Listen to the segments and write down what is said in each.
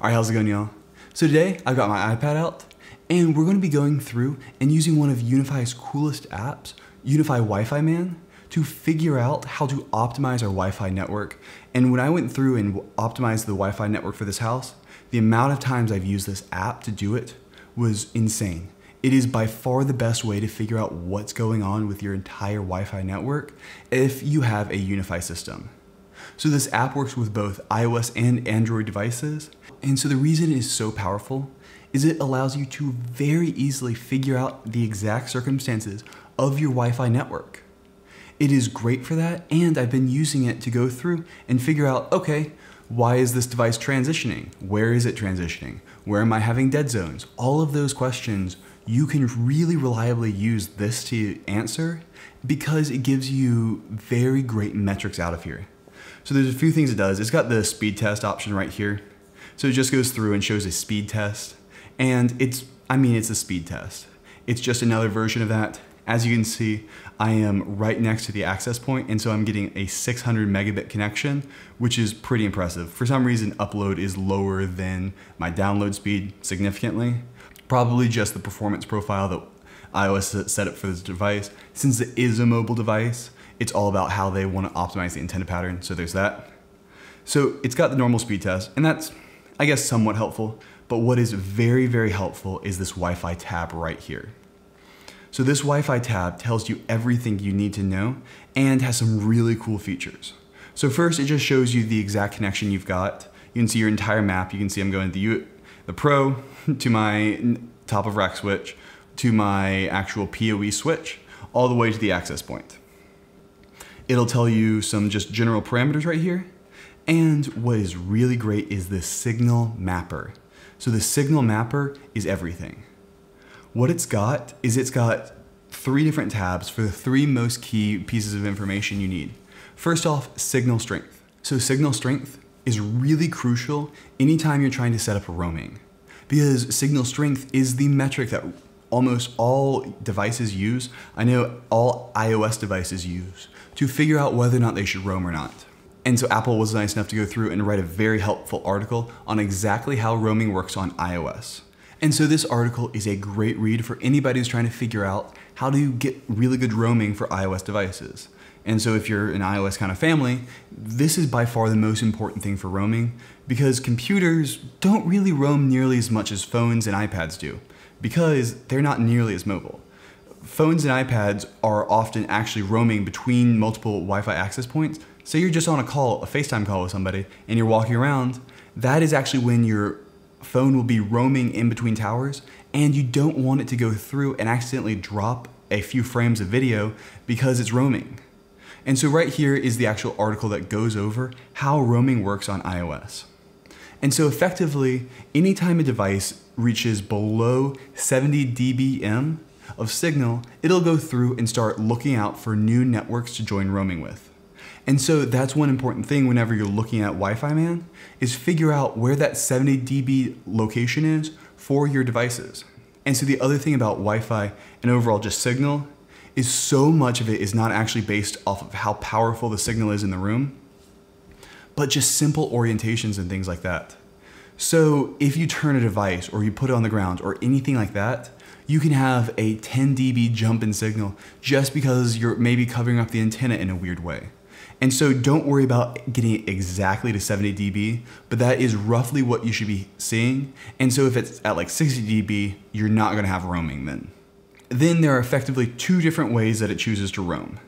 Alright, how's it going y'all? So today, I've got my iPad out, and we're going to be going through and using one of UniFi's coolest apps, UniFi WiFiMan, to figure out how to optimize our Wi-Fi network. And when I went through and optimized the Wi-Fi network for this house, the amount of times I've used this app to do it was insane. It is by far the best way to figure out what's going on with your entire Wi-Fi network if you have a UniFi system. So this app works with both iOS and Android devices. And so the reason it is so powerful is it allows you to very easily figure out the exact circumstances of your Wi-Fi network. It is great for that, and I've been using it to go through and figure out, okay, why is this device transitioning? Where is it transitioning? Where am I having dead zones? All of those questions, you can really reliably use this to answer because it gives you very great metrics out of here. So there's a few things it does. It's got the speed test option right here. So it just goes through and shows a speed test. And it's, I mean, it's a speed test. It's just another version of that. As you can see, I am right next to the access point, and so I'm getting a 600 megabit connection, which is pretty impressive. For some reason, upload is lower than my download speed significantly. Probably just the performance profile that iOS set up for this device. Since it is a mobile device, it's all about how they want to optimize the antenna pattern, so there's that. So it's got the normal speed test, and that's, I guess, somewhat helpful, but what is very, very helpful is this Wi-Fi tab right here. So this Wi-Fi tab tells you everything you need to know and has some really cool features. So first, it just shows you the exact connection you've got. You can see your entire map. You can see I'm going the, U the Pro to my top of rack switch to my actual PoE switch all the way to the access point. It'll tell you some just general parameters right here. And what is really great is the signal mapper. So the signal mapper is everything. What it's got is it's got three different tabs for the three most key pieces of information you need. First off, signal strength. So signal strength is really crucial anytime you're trying to set up a roaming because signal strength is the metric that almost all devices use. I know all iOS devices use to figure out whether or not they should roam or not. And so Apple was nice enough to go through and write a very helpful article on exactly how roaming works on iOS. And so this article is a great read for anybody who's trying to figure out how to get really good roaming for iOS devices. And so if you're an iOS kind of family, this is by far the most important thing for roaming because computers don't really roam nearly as much as phones and iPads do because they're not nearly as mobile phones and iPads are often actually roaming between multiple Wi-Fi access points. Say you're just on a call, a FaceTime call with somebody, and you're walking around, that is actually when your phone will be roaming in between towers, and you don't want it to go through and accidentally drop a few frames of video because it's roaming. And so right here is the actual article that goes over how roaming works on iOS. And so effectively, anytime a device reaches below 70 dBm, of signal, it'll go through and start looking out for new networks to join roaming with. And so that's one important thing whenever you're looking at WiFiMan, is figure out where that 70 dB location is for your devices. And so the other thing about Wi-Fi and overall just signal is so much of it is not actually based off of how powerful the signal is in the room, but just simple orientations and things like that. So if you turn a device or you put it on the ground or anything like that, you can have a 10 dB jump in signal just because you're maybe covering up the antenna in a weird way. And so don't worry about getting exactly to 70 dB, but that is roughly what you should be seeing. And so if it's at like 60 dB, you're not gonna have roaming then. Then there are effectively two different ways that it chooses to roam.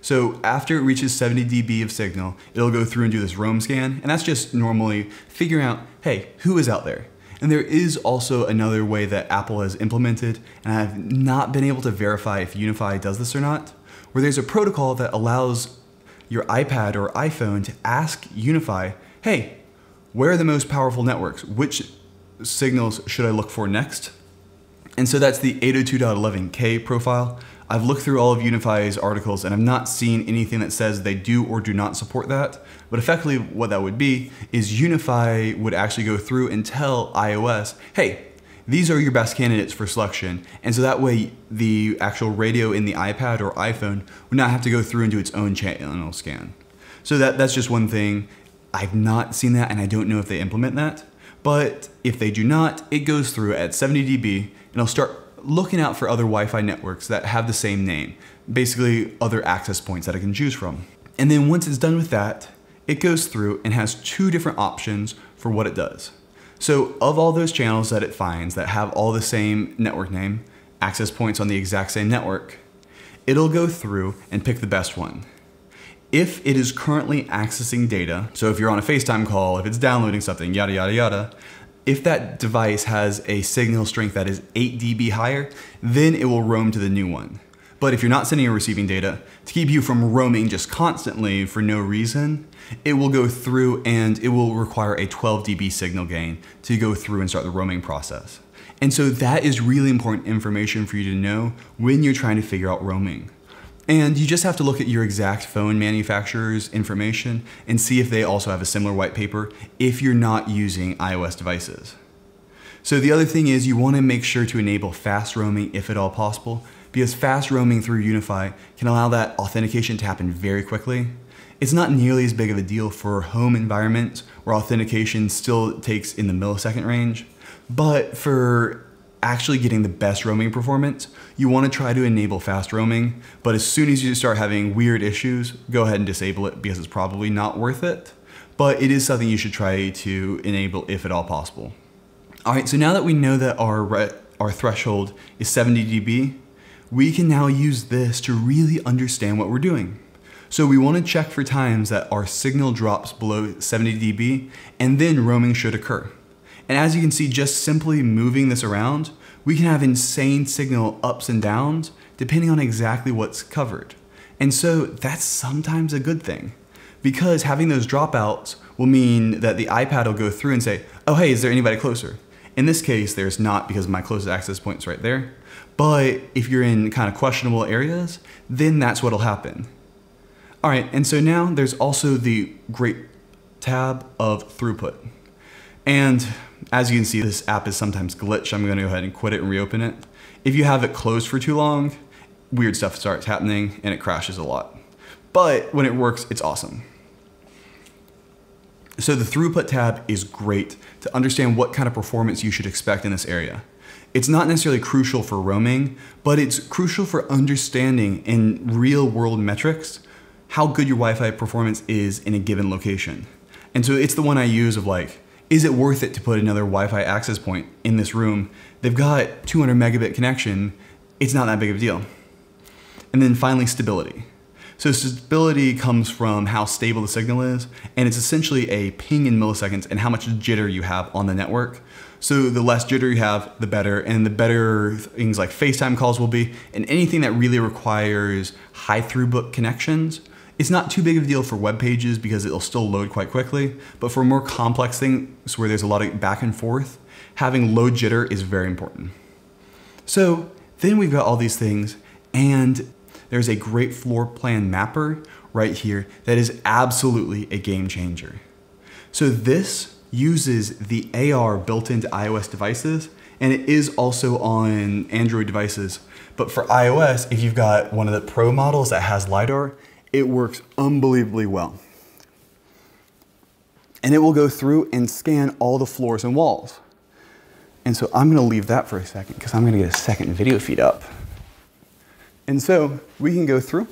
So after it reaches 70 dB of signal, it'll go through and do this roam scan, and that's just normally figuring out, hey, who is out there? And there is also another way that Apple has implemented, and I've not been able to verify if UniFi does this or not, where there's a protocol that allows your iPad or iPhone to ask UniFi, hey, where are the most powerful networks? Which signals should I look for next? And so that's the 802.11k profile. I've looked through all of UniFi's articles and I've not seen anything that says they do or do not support that. But effectively what that would be is UniFi would actually go through and tell iOS, hey, these are your best candidates for selection. And so that way the actual radio in the iPad or iPhone would not have to go through and do its own channel scan. So that, that's just one thing. I've not seen that and I don't know if they implement that. But if they do not, it goes through at 70 dB and it'll start looking out for other Wi-Fi networks that have the same name, basically other access points that I can choose from. And then once it's done with that, it goes through and has two different options for what it does. So of all those channels that it finds that have all the same network name, access points on the exact same network, it'll go through and pick the best one. If it is currently accessing data, so if you're on a FaceTime call, if it's downloading something, yada, yada, yada, if that device has a signal strength that is 8 dB higher, then it will roam to the new one. But if you're not sending or receiving data, to keep you from roaming just constantly for no reason, it will go through and it will require a 12 dB signal gain to go through and start the roaming process. And so that is really important information for you to know when you're trying to figure out roaming. And you just have to look at your exact phone manufacturer's information and see if they also have a similar white paper if you're not using iOS devices. So the other thing is you want to make sure to enable fast roaming if at all possible because fast roaming through UniFi can allow that authentication to happen very quickly. It's not nearly as big of a deal for home environments where authentication still takes in the millisecond range, but for actually getting the best roaming performance, you want to try to enable fast roaming, but as soon as you start having weird issues, go ahead and disable it because it's probably not worth it. But it is something you should try to enable if at all possible. All right, so now that we know that our, our threshold is 70 dB, we can now use this to really understand what we're doing. So we want to check for times that our signal drops below 70 dB and then roaming should occur. And as you can see, just simply moving this around, we can have insane signal ups and downs depending on exactly what's covered. And so that's sometimes a good thing because having those dropouts will mean that the iPad will go through and say, oh, hey, is there anybody closer? In this case, there's not because my closest access point's right there. But if you're in kind of questionable areas, then that's what'll happen. All right, and so now there's also the great tab of throughput. And as you can see, this app is sometimes glitch. I'm gonna go ahead and quit it and reopen it. If you have it closed for too long, weird stuff starts happening and it crashes a lot. But when it works, it's awesome. So the throughput tab is great to understand what kind of performance you should expect in this area. It's not necessarily crucial for roaming, but it's crucial for understanding in real world metrics how good your Wi-Fi performance is in a given location. And so it's the one I use of like, is it worth it to put another Wi-Fi access point in this room? They've got 200 megabit connection. It's not that big of a deal. And then finally, stability. So stability comes from how stable the signal is, and it's essentially a ping in milliseconds and how much jitter you have on the network. So the less jitter you have, the better, and the better things like FaceTime calls will be, and anything that really requires high throughput connections, it's not too big of a deal for web pages because it'll still load quite quickly, but for more complex things where there's a lot of back and forth, having low jitter is very important. So then we've got all these things, and there's a great floor plan mapper right here that is absolutely a game changer. So this uses the AR built into iOS devices and it is also on Android devices. But for iOS, if you've got one of the Pro models that has LiDAR, it works unbelievably well. And it will go through and scan all the floors and walls. And so I'm gonna leave that for a second because I'm gonna get a second video feed up. And so we can go through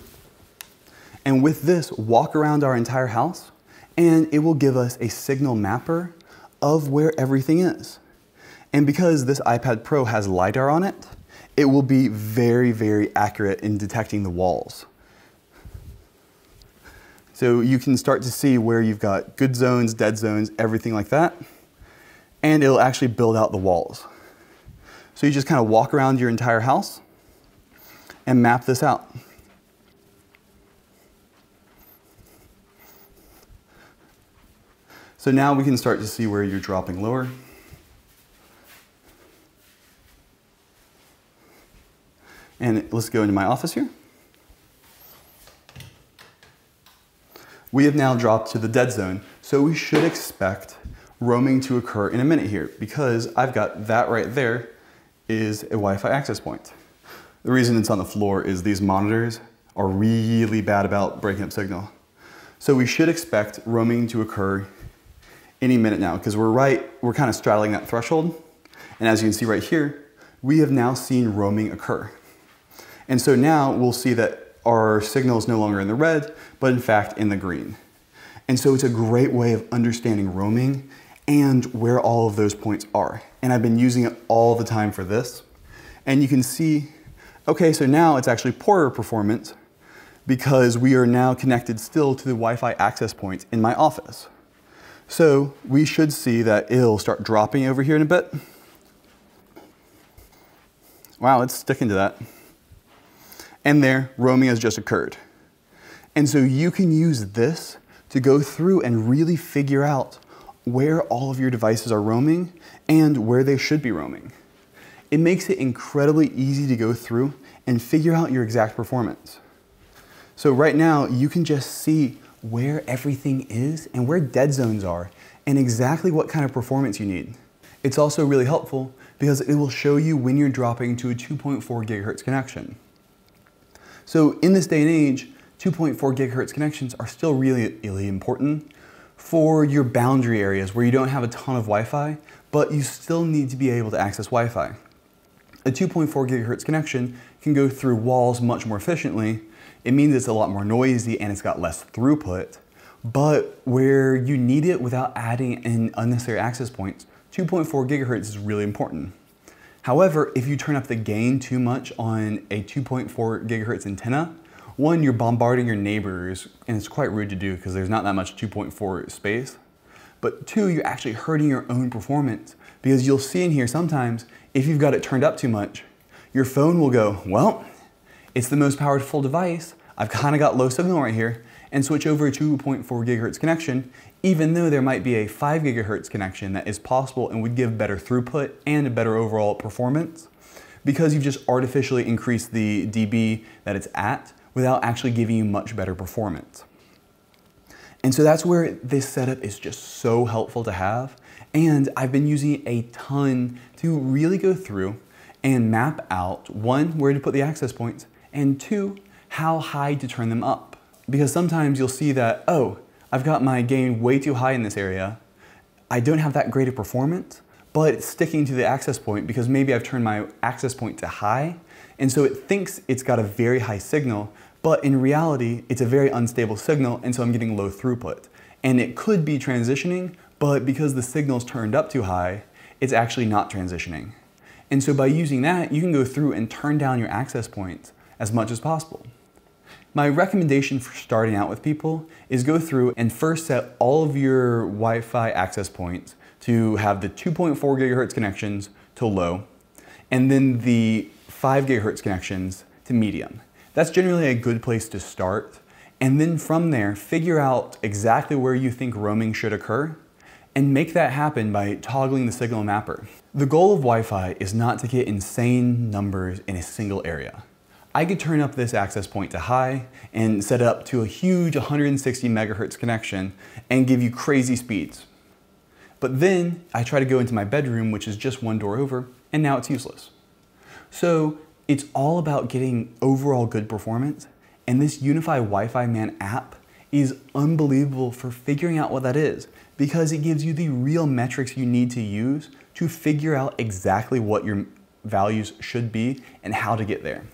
and with this walk around our entire house and it will give us a signal mapper of where everything is. And because this iPad Pro has LiDAR on it, it will be very, very accurate in detecting the walls. So you can start to see where you've got good zones, dead zones, everything like that. And it'll actually build out the walls. So you just kind of walk around your entire house and map this out. So now we can start to see where you're dropping lower. And let's go into my office here. We have now dropped to the dead zone, so we should expect roaming to occur in a minute here because I've got that right there is a Wi-Fi access point. The reason it's on the floor is these monitors are really bad about breaking up signal. So we should expect roaming to occur any minute now because we're right, we're kind of straddling that threshold. And as you can see right here, we have now seen roaming occur. And so now we'll see that our signal is no longer in the red, but in fact in the green. And so it's a great way of understanding roaming and where all of those points are. And I've been using it all the time for this. And you can see, okay, so now it's actually poorer performance because we are now connected still to the Wi-Fi access points in my office. So we should see that it'll start dropping over here in a bit. Wow, it's sticking to that. And there, roaming has just occurred. And so you can use this to go through and really figure out where all of your devices are roaming and where they should be roaming. It makes it incredibly easy to go through and figure out your exact performance. So right now, you can just see where everything is and where dead zones are and exactly what kind of performance you need. It's also really helpful because it will show you when you're dropping to a 2.4 gigahertz connection. So in this day and age, 2.4 gigahertz connections are still really, really important for your boundary areas where you don't have a ton of Wi-Fi, but you still need to be able to access Wi-Fi. A 2.4 gigahertz connection can go through walls much more efficiently. It means it's a lot more noisy and it's got less throughput, but where you need it without adding in unnecessary access points, 2.4 gigahertz is really important. However, if you turn up the gain too much on a 2.4 gigahertz antenna, one, you're bombarding your neighbors, and it's quite rude to do because there's not that much 2.4 space. But two, you're actually hurting your own performance because you'll see in here sometimes if you've got it turned up too much, your phone will go, well, it's the most powerful device. I've kind of got low signal right here and switch over a 2.4 gigahertz connection, even though there might be a 5 gigahertz connection that is possible and would give better throughput and a better overall performance because you've just artificially increased the dB that it's at without actually giving you much better performance. And so that's where this setup is just so helpful to have. And I've been using a ton to really go through and map out one, where to put the access points, and two, how high to turn them up. Because sometimes you'll see that, oh, I've got my gain way too high in this area. I don't have that great a performance, but it's sticking to the access point because maybe I've turned my access point to high. And so it thinks it's got a very high signal, but in reality, it's a very unstable signal, and so I'm getting low throughput. And it could be transitioning, but because the signal's turned up too high, it's actually not transitioning. And so by using that, you can go through and turn down your access points as much as possible. My recommendation for starting out with people is go through and first set all of your Wi-Fi access points to have the 2.4 gigahertz connections to low, and then the 5 gigahertz connections to medium. That's generally a good place to start. And then from there, figure out exactly where you think roaming should occur and make that happen by toggling the signal mapper. The goal of Wi-Fi is not to get insane numbers in a single area. I could turn up this access point to high and set up to a huge 160 megahertz connection and give you crazy speeds. But then I try to go into my bedroom, which is just one door over, and now it's useless. So it's all about getting overall good performance, and this UniFi WiFiMan app is unbelievable for figuring out what that is because it gives you the real metrics you need to use to figure out exactly what your values should be and how to get there.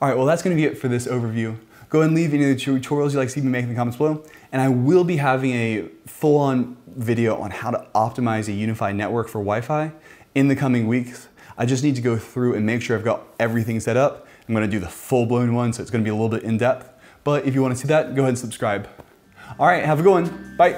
All right, well, that's gonna be it for this overview. Go and leave any of the tutorials you'd like to see me make in the comments below, and I will be having a full-on video on how to optimize a UniFi network for Wi-Fi in the coming weeks. I just need to go through and make sure I've got everything set up. I'm gonna do the full-blown one, so it's gonna be a little bit in-depth. But if you wanna see that, go ahead and subscribe. All right, have a good one. Bye.